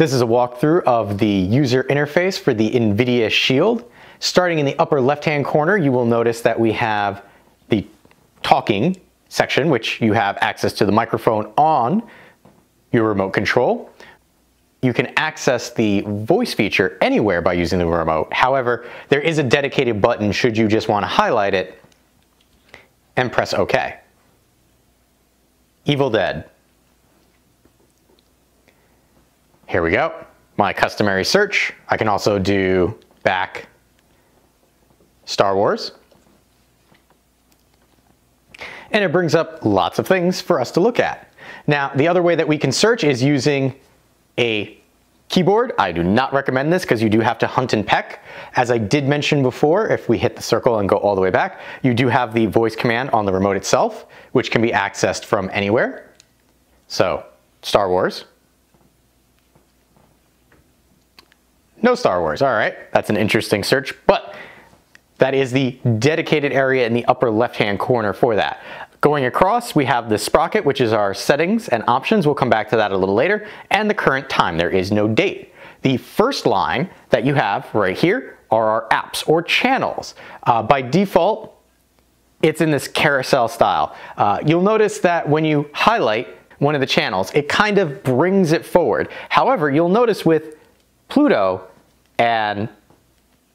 This is a walkthrough of the user interface for the NVIDIA Shield. Starting in the upper left-hand corner, you will notice that we have the talking section, which you have access to the microphone on your remote control. You can access the voice feature anywhere by using the remote. However, there is a dedicated button should you just want to highlight it and press OK. Evil Dead. Here we go. My customary search. I can also do back Star Wars. And it brings up lots of things for us to look at. Now, the other way that we can search is using a keyboard. I do not recommend this because you do have to hunt and peck. As I did mention before, if we hit the circle and go all the way back, you do have the voice command on the remote itself, which can be accessed from anywhere. So, Star Wars. No Star Wars, all right. That's an interesting search, but that is the dedicated area in the upper left-hand corner for that. Going across, we have the sprocket, which is our settings and options. We'll come back to that a little later. And the current time, there is no date. The first line that you have right here are our apps or channels. Uh, by default, it's in this carousel style. Uh, you'll notice that when you highlight one of the channels, it kind of brings it forward. However, you'll notice with Pluto, and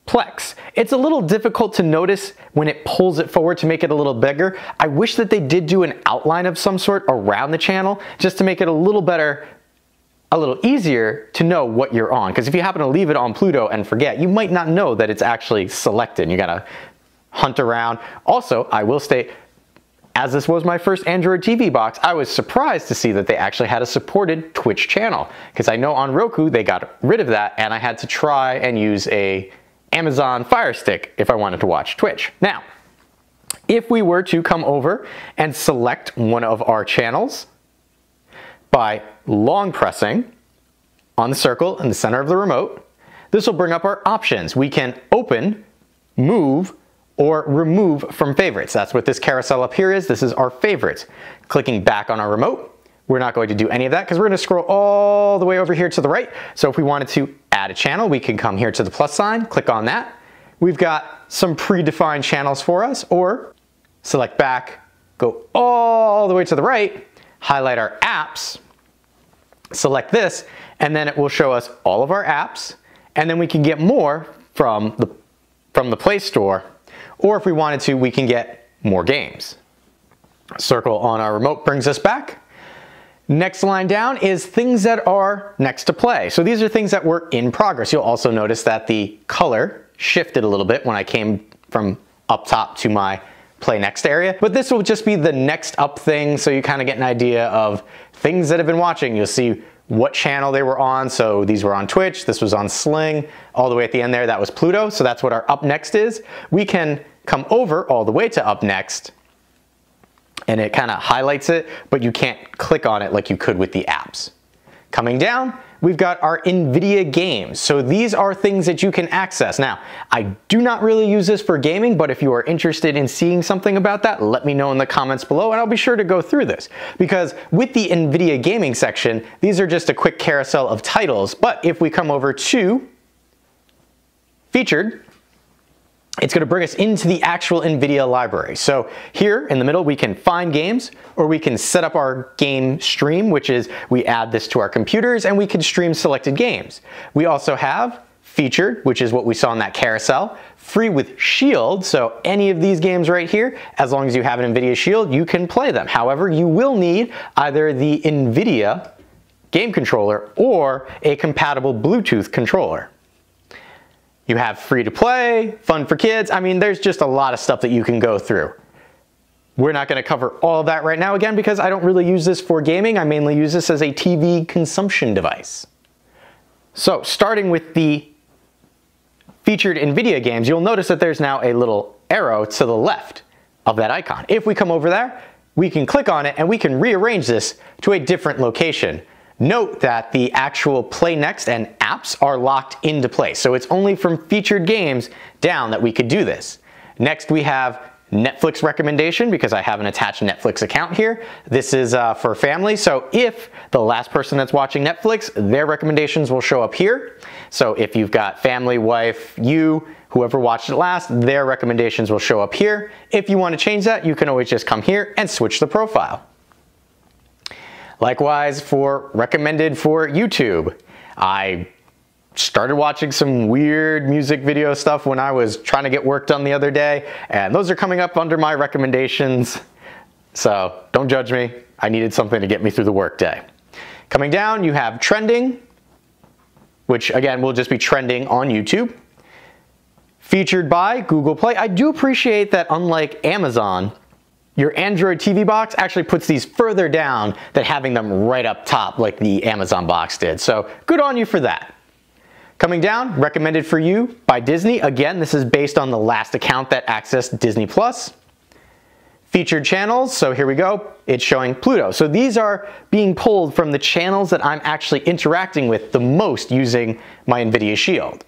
Plex. It's a little difficult to notice when it pulls it forward to make it a little bigger. I wish that they did do an outline of some sort around the channel just to make it a little better, a little easier to know what you're on. Because if you happen to leave it on Pluto and forget, you might not know that it's actually selected. You gotta hunt around. Also, I will state, as this was my first Android TV box, I was surprised to see that they actually had a supported Twitch channel because I know on Roku they got rid of that and I had to try and use a Amazon Fire Stick if I wanted to watch Twitch. Now, if we were to come over and select one of our channels by long pressing on the circle in the center of the remote, this will bring up our options. We can open, move, or remove from favorites. That's what this carousel up here is. This is our favorites. Clicking back on our remote, we're not going to do any of that because we're going to scroll all the way over here to the right. So if we wanted to add a channel, we can come here to the plus sign, click on that. We've got some predefined channels for us or select back, go all the way to the right, highlight our apps, select this, and then it will show us all of our apps. And then we can get more from the, from the Play Store or if we wanted to, we can get more games. Circle on our remote brings us back. Next line down is things that are next to play. So these are things that were in progress. You'll also notice that the color shifted a little bit when I came from up top to my play next area. But this will just be the next up thing so you kind of get an idea of things that have been watching. You'll see what channel they were on. So these were on Twitch, this was on Sling, all the way at the end there, that was Pluto. So that's what our up next is. We can come over all the way to up next and it kind of highlights it, but you can't click on it like you could with the apps. Coming down, we've got our NVIDIA games. So these are things that you can access. Now, I do not really use this for gaming, but if you are interested in seeing something about that, let me know in the comments below and I'll be sure to go through this. Because with the NVIDIA gaming section, these are just a quick carousel of titles. But if we come over to featured, it's going to bring us into the actual NVIDIA library. So here in the middle, we can find games or we can set up our game stream, which is we add this to our computers and we can stream selected games. We also have featured, which is what we saw in that carousel, free with Shield. So any of these games right here, as long as you have an NVIDIA Shield, you can play them. However, you will need either the NVIDIA game controller or a compatible Bluetooth controller. You have free to play, fun for kids. I mean, there's just a lot of stuff that you can go through. We're not going to cover all that right now again because I don't really use this for gaming. I mainly use this as a TV consumption device. So starting with the featured NVIDIA games, you'll notice that there's now a little arrow to the left of that icon. If we come over there, we can click on it and we can rearrange this to a different location. Note that the actual Play Next and apps are locked into place, so it's only from featured games down that we could do this. Next we have Netflix recommendation because I have an attached Netflix account here. This is uh, for family, so if the last person that's watching Netflix, their recommendations will show up here. So if you've got family, wife, you, whoever watched it last, their recommendations will show up here. If you want to change that, you can always just come here and switch the profile. Likewise for recommended for YouTube. I started watching some weird music video stuff when I was trying to get work done the other day, and those are coming up under my recommendations. So don't judge me. I needed something to get me through the workday. Coming down, you have trending, which again will just be trending on YouTube. Featured by Google Play. I do appreciate that unlike Amazon, your Android TV box actually puts these further down than having them right up top like the Amazon box did. So good on you for that. Coming down, recommended for you by Disney. Again, this is based on the last account that accessed Disney Plus. Featured channels, so here we go, it's showing Pluto. So these are being pulled from the channels that I'm actually interacting with the most using my NVIDIA Shield.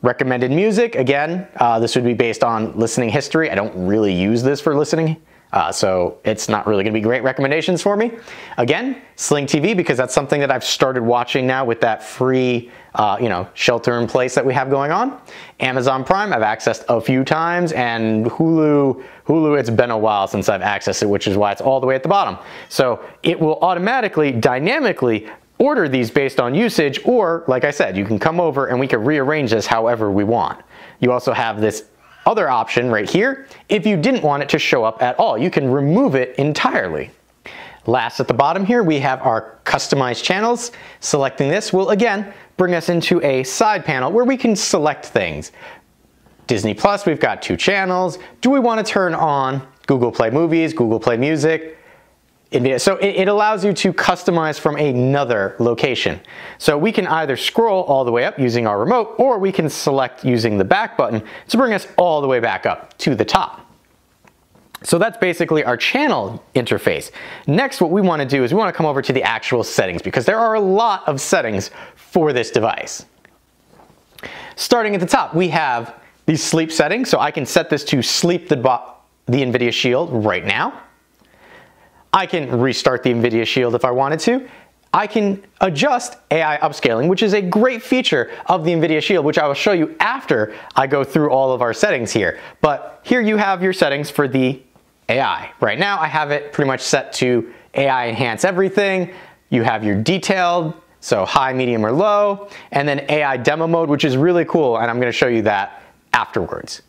Recommended music, again, uh, this would be based on listening history. I don't really use this for listening uh, so it's not really gonna be great recommendations for me. Again, Sling TV, because that's something that I've started watching now with that free, uh, you know, shelter in place that we have going on. Amazon Prime, I've accessed a few times, and Hulu, Hulu, it's been a while since I've accessed it, which is why it's all the way at the bottom. So it will automatically, dynamically order these based on usage, or like I said, you can come over and we can rearrange this however we want. You also have this other option right here if you didn't want it to show up at all. You can remove it entirely. Last at the bottom here, we have our customized channels. Selecting this will again bring us into a side panel where we can select things. Disney Plus, we've got two channels. Do we want to turn on Google Play Movies, Google Play Music, so it, allows you to customize from another location. So we can either scroll all the way up using our remote, or we can select using the back button to bring us all the way back up to the top. So that's basically our channel interface. Next, what we want to do is we want to come over to the actual settings because there are a lot of settings for this device. Starting at the top, we have the sleep settings. So I can set this to sleep the, the NVIDIA Shield right now. I can restart the NVIDIA Shield if I wanted to. I can adjust AI upscaling, which is a great feature of the NVIDIA Shield, which I will show you after I go through all of our settings here. But here you have your settings for the AI. Right now I have it pretty much set to AI enhance everything. You have your detailed, so high, medium, or low, and then AI demo mode, which is really cool, and I'm gonna show you that afterwards.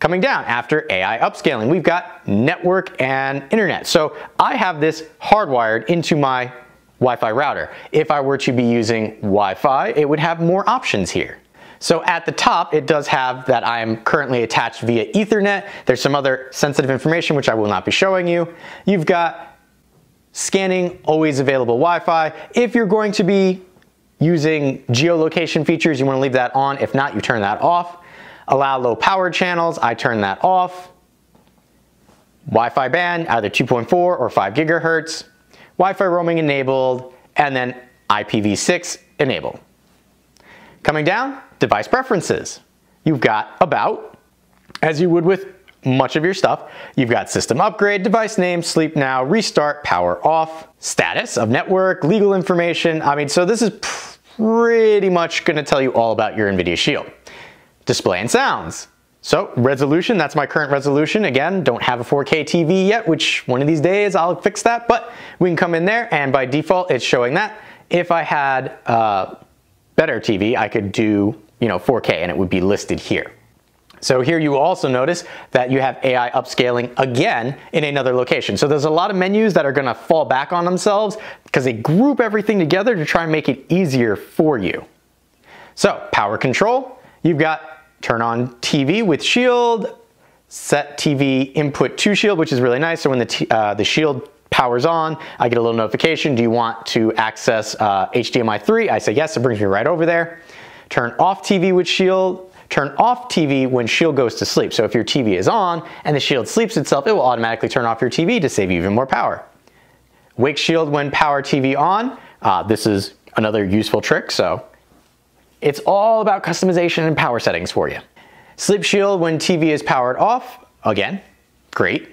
Coming down after AI upscaling, we've got network and internet. So I have this hardwired into my Wi-Fi router. If I were to be using Wi-Fi, it would have more options here. So at the top, it does have that I am currently attached via ethernet. There's some other sensitive information which I will not be showing you. You've got scanning, always available Wi-Fi. If you're going to be using geolocation features, you wanna leave that on. If not, you turn that off. Allow low power channels, I turn that off. Wi-Fi band, either 2.4 or 5 gigahertz. Wi-Fi roaming enabled, and then IPv6 enabled. Coming down, device preferences. You've got about, as you would with much of your stuff. You've got system upgrade, device name, sleep now, restart, power off, status of network, legal information. I mean, so this is pretty much gonna tell you all about your NVIDIA Shield display and sounds. So resolution, that's my current resolution. Again, don't have a 4K TV yet, which one of these days I'll fix that, but we can come in there and by default it's showing that. If I had a better TV, I could do you know 4K and it would be listed here. So here you also notice that you have AI upscaling again in another location. So there's a lot of menus that are gonna fall back on themselves because they group everything together to try and make it easier for you. So power control, you've got turn on TV with Shield, set TV input to Shield, which is really nice. So when the, uh, the Shield powers on, I get a little notification. Do you want to access uh, HDMI 3? I say yes, it brings me right over there. Turn off TV with Shield, turn off TV when Shield goes to sleep. So if your TV is on and the Shield sleeps itself, it will automatically turn off your TV to save you even more power. Wake Shield when power TV on. Uh, this is another useful trick, so it's all about customization and power settings for you. Sleep Shield when TV is powered off, again, Great.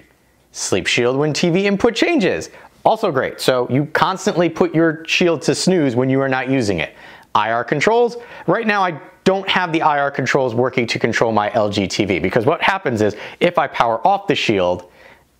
Sleep Shield when TV input changes. Also great. So you constantly put your shield to snooze when you are not using it. IR controls. Right now I don't have the IR controls working to control my LG TV because what happens is if I power off the shield,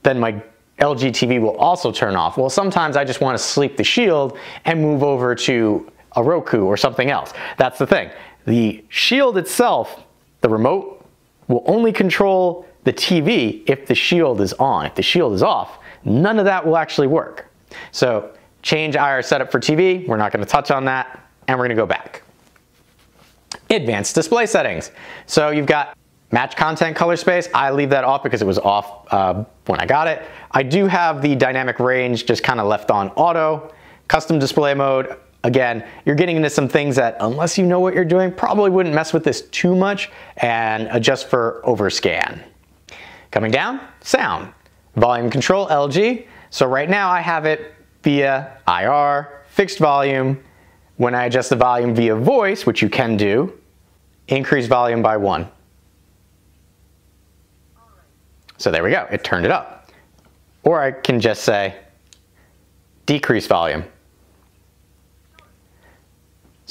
then my LG TV will also turn off. Well, sometimes I just want to sleep the shield and move over to a Roku or something else. That's the thing. The shield itself, the remote, will only control the TV if the shield is on. If the shield is off, none of that will actually work. So change IR setup for TV. We're not going to touch on that and we're going to go back. Advanced display settings. So you've got match content color space. I leave that off because it was off uh, when I got it. I do have the dynamic range just kind of left on auto. Custom display mode, again, you're getting into some things that unless you know what you're doing, probably wouldn't mess with this too much and adjust for overscan. Coming down, sound. Volume control, LG. So right now I have it via IR, fixed volume. When I adjust the volume via voice, which you can do, increase volume by one. So there we go, it turned it up. Or I can just say decrease volume.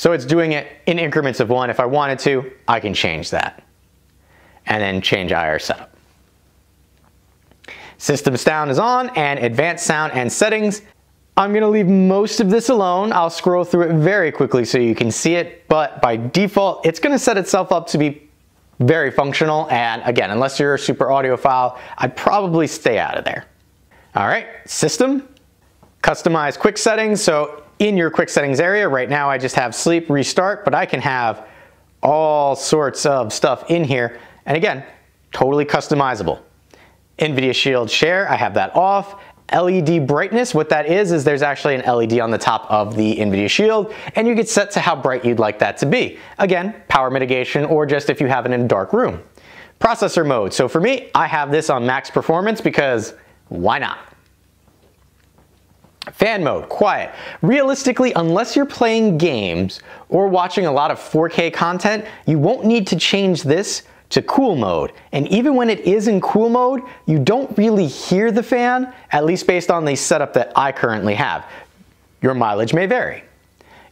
So it's doing it in increments of one. If I wanted to, I can change that. And then change IR setup. System sound is on and advanced sound and settings. I'm gonna leave most of this alone. I'll scroll through it very quickly so you can see it, but by default, it's gonna set itself up to be very functional. And again, unless you're a super audiophile, I'd probably stay out of there. All right, system, customize quick settings. So in your quick settings area, right now I just have sleep, restart, but I can have all sorts of stuff in here. And again, totally customizable. NVIDIA Shield Share, I have that off. LED brightness, what that is, is there's actually an LED on the top of the NVIDIA Shield, and you get set to how bright you'd like that to be. Again, power mitigation, or just if you have it in a dark room. Processor mode, so for me, I have this on max performance because why not? Fan mode, quiet. Realistically, unless you're playing games or watching a lot of 4K content, you won't need to change this to cool mode. And even when it is in cool mode, you don't really hear the fan, at least based on the setup that I currently have. Your mileage may vary.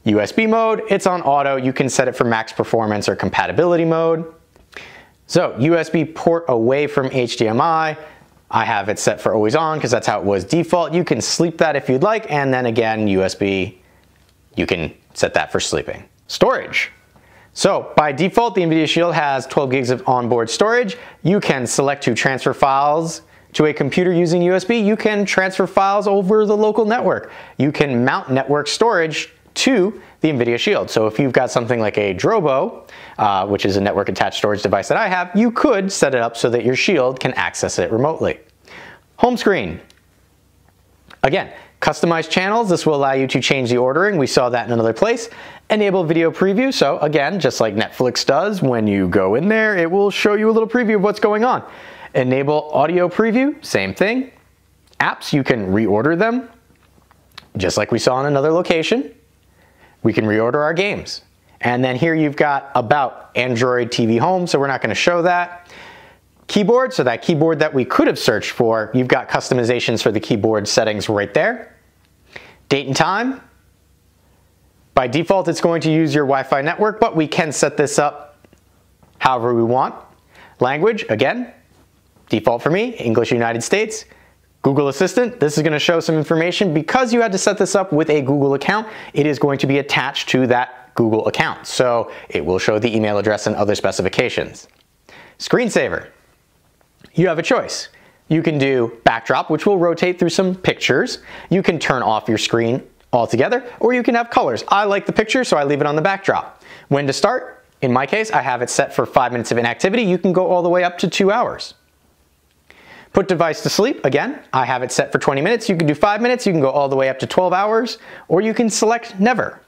USB mode, it's on auto. You can set it for max performance or compatibility mode. So USB port away from HDMI. I have it set for always on because that's how it was default. You can sleep that if you'd like. And then again, USB, you can set that for sleeping. Storage. So by default, the NVIDIA Shield has 12 gigs of onboard storage. You can select to transfer files to a computer using USB. You can transfer files over the local network. You can mount network storage to the NVIDIA Shield. So if you've got something like a Drobo, uh, which is a network attached storage device that I have, you could set it up so that your Shield can access it remotely. Home screen. Again, Customize channels, this will allow you to change the ordering. We saw that in another place. Enable video preview, so again, just like Netflix does, when you go in there, it will show you a little preview of what's going on. Enable audio preview, same thing. Apps, you can reorder them, just like we saw in another location. We can reorder our games. And then here you've got about Android TV Home, so we're not gonna show that. Keyboard, so that keyboard that we could have searched for, you've got customizations for the keyboard settings right there. Date and time. By default, it's going to use your Wi-Fi network, but we can set this up however we want. Language, again, default for me, English United States. Google Assistant, this is going to show some information. Because you had to set this up with a Google account, it is going to be attached to that Google account. So it will show the email address and other specifications. Screensaver, you have a choice. You can do backdrop, which will rotate through some pictures. You can turn off your screen altogether, or you can have colors. I like the picture, so I leave it on the backdrop. When to start? In my case, I have it set for five minutes of inactivity. You can go all the way up to two hours. Put device to sleep, again, I have it set for 20 minutes. You can do five minutes, you can go all the way up to 12 hours, or you can select never.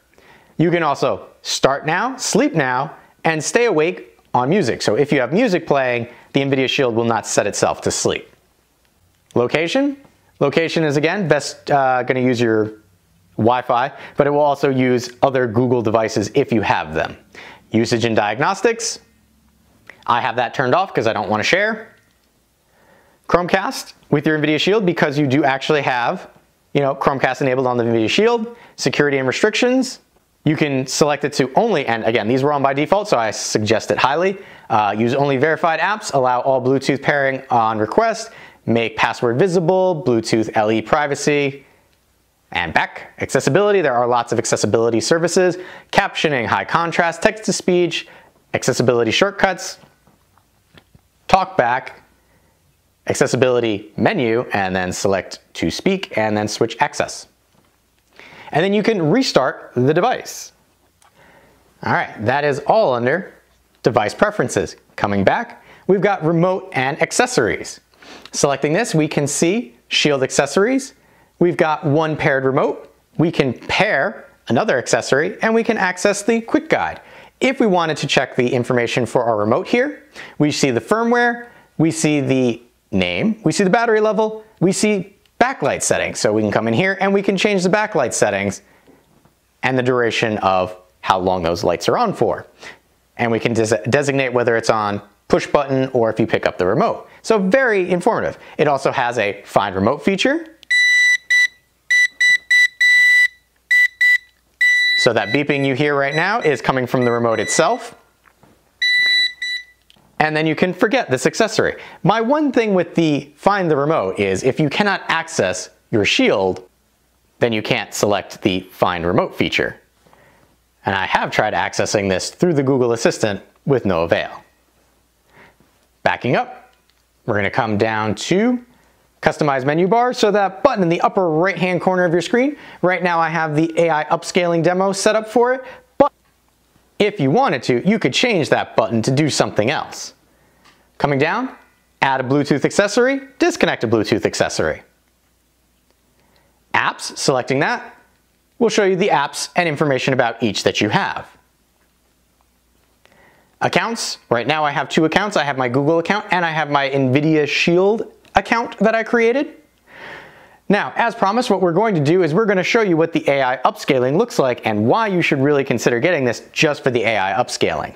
You can also start now, sleep now, and stay awake on music. So if you have music playing, the NVIDIA Shield will not set itself to sleep. Location. Location is again best uh, going to use your Wi-Fi, but it will also use other Google devices if you have them. Usage and diagnostics. I have that turned off because I don't want to share. Chromecast with your NVIDIA Shield because you do actually have, you know, Chromecast enabled on the NVIDIA Shield, security and restrictions. You can select it to only, and again, these were on by default, so I suggest it highly. Uh, use only verified apps, allow all Bluetooth pairing on request, make password visible, Bluetooth LE privacy, and back. Accessibility, there are lots of accessibility services, captioning, high contrast, text to speech, accessibility shortcuts, talkback, accessibility menu, and then select to speak and then switch access. And then you can restart the device. All right, that is all under device preferences. Coming back, we've got remote and accessories. Selecting this, we can see Shield accessories. We've got one paired remote. We can pair another accessory and we can access the quick guide. If we wanted to check the information for our remote here, we see the firmware, we see the name, we see the battery level, we see backlight settings. So we can come in here and we can change the backlight settings and the duration of how long those lights are on for. And we can des designate whether it's on push button or if you pick up the remote. So very informative. It also has a find remote feature. So that beeping you hear right now is coming from the remote itself and then you can forget this accessory. My one thing with the find the remote is if you cannot access your shield, then you can't select the find remote feature. And I have tried accessing this through the Google Assistant with no avail. Backing up, we're gonna come down to customize menu bar. So that button in the upper right hand corner of your screen, right now I have the AI upscaling demo set up for it, if you wanted to, you could change that button to do something else. Coming down, add a Bluetooth accessory, disconnect a Bluetooth accessory. Apps, selecting that, will show you the apps and information about each that you have. Accounts, right now I have two accounts. I have my Google account and I have my NVIDIA Shield account that I created. Now, as promised, what we're going to do is we're going to show you what the AI upscaling looks like and why you should really consider getting this just for the AI upscaling.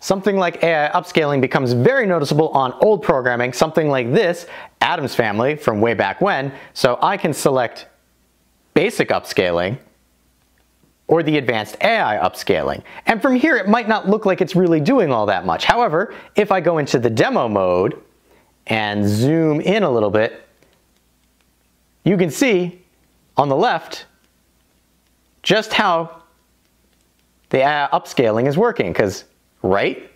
Something like AI upscaling becomes very noticeable on old programming, something like this, Addams Family from way back when, so I can select basic upscaling or the advanced AI upscaling. And from here, it might not look like it's really doing all that much. However, if I go into the demo mode and zoom in a little bit, you can see on the left just how the uh, upscaling is working because right,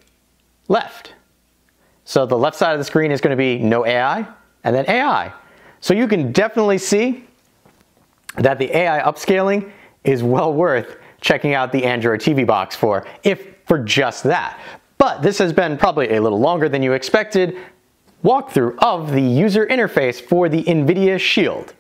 left. So the left side of the screen is going to be no AI and then AI. So you can definitely see that the AI upscaling is well worth checking out the Android TV box for, if for just that. But this has been probably a little longer than you expected walkthrough of the user interface for the NVIDIA Shield.